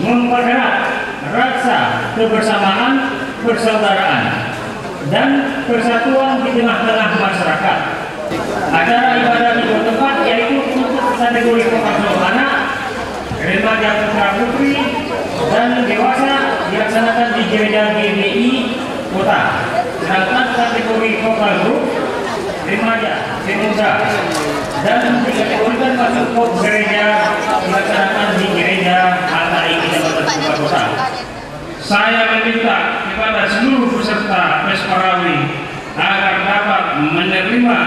mempererat rasa kebersamaan, persaudaraan, dan persatuan di tengah-tengah masyarakat. Acara ibadah di tempat yaitu untuk kategori vokal anak, remaja putra putri, dan dewasa dilaksanakan di gereja GBI Kota. Sedangkan kategori vokal grup, remaja, pemuda, dan dikategorikan masuk ke gereja dilaksanakan di gereja HKI Kecamatan Sumber Kota. Saya meminta kepada seluruh peserta Pesparawi agar dapat menerima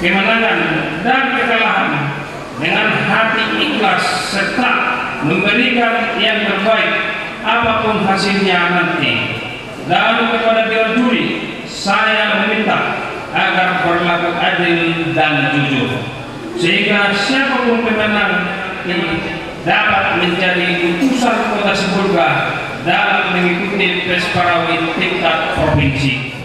kemenangan dan kekalahan dengan hati ikhlas serta memberikan yang terbaik apa pun hasilnya nanti. Lalu kepada dewan juri, saya meminta agar berlaku adil dan jujur sehingga siapa pun pemenang dapat menjadi utusan kota Seburga dalam mengikuti Pesparawi tingkat provinsi.